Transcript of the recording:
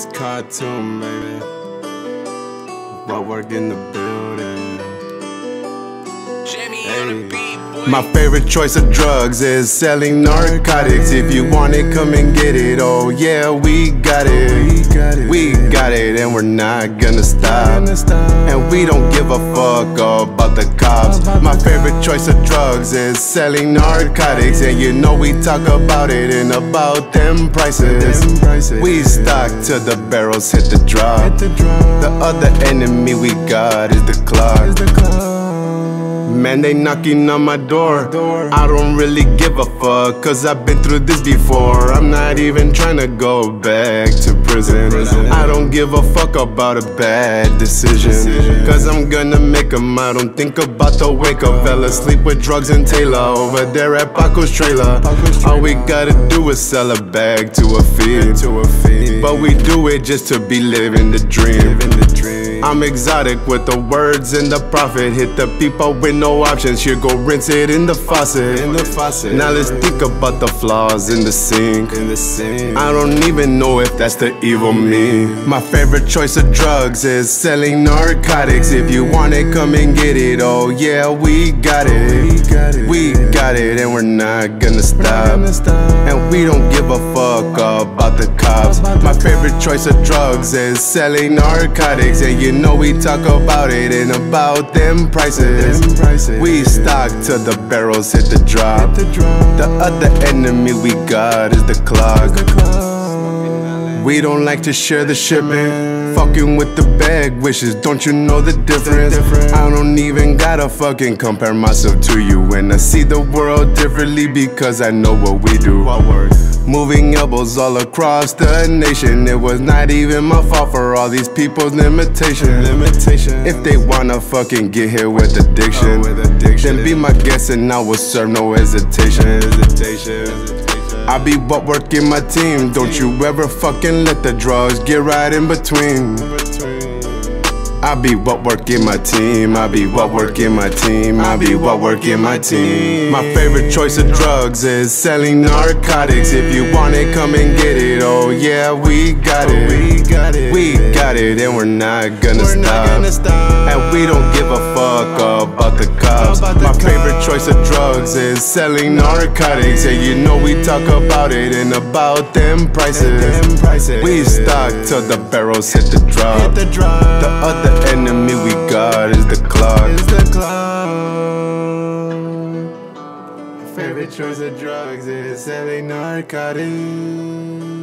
It's Cartune, baby. WHATWORK in the building? My favorite choice of drugs is selling narcotics. If you want it, come and get it. Oh yeah, we got it. We got it, and we're not gonna stop. And we don't give a fuck about the cops. My favorite choice of drugs is selling narcotics, and you know we talk about it and about them prices. We stock till the barrels hit the drop. The other enemy we got is the clock. Man, they knocking on my door. I don't really give a fuck, cause I've been through this before. I'm not even trying to go back to prison. I don't give a fuck about a bad decision, cause I'm gonna make 'em. I don't think about the wake up. Fell asleep with drugs and Taylor over there at Paco's trailer. All we gotta do is sell a bag to a feed. But we do it just to be living the dream. I'm exotic with the words and the profit. Hit the people with no options. Here go rinse it in the faucet. In the faucet. Now let's think about the flaws in the sink. In the sink. I don't even know if that's the evil me. My favorite choice of drugs is selling narcotics. If you want it, come and get it. Oh yeah, we got it. We got it, and we're not gonna stop. And we don't give a fuck about the cops. My favorite choice of drugs is selling narcotics. And you know we talk about it and about them prices. We stock till the barrels hit the drop. The other enemy we got is the clock. We don't like to share the shipment. Fucking with the bag wishes, don't you know the difference? I don't even gotta fucking compare myself to you. And I see the world differently because I know what we do. Moving elbows all across the nation. It was not even my fault for all these people's limitations. If they wanna fucking get here with addiction, with then be my guest and I will serve no hesitation. I be what working my team. Don't you ever fucking let the drugs get right in between. I be what working my team. I be what working my team. I be what working my team. My favorite choice of drugs is selling narcotics. If you want it, come and get it. Oh yeah, we got it. We got it. We got it, and we're not gonna stop. And we don't give a fuck about the cops. My favorite choice of drugs is selling narcotics. And you know we talk about it and about them prices. We stock till the barrels hit the drop. The other Favorite choice of drugs is selling narcotics.